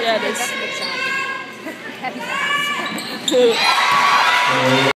Yeah, it is. That's a good.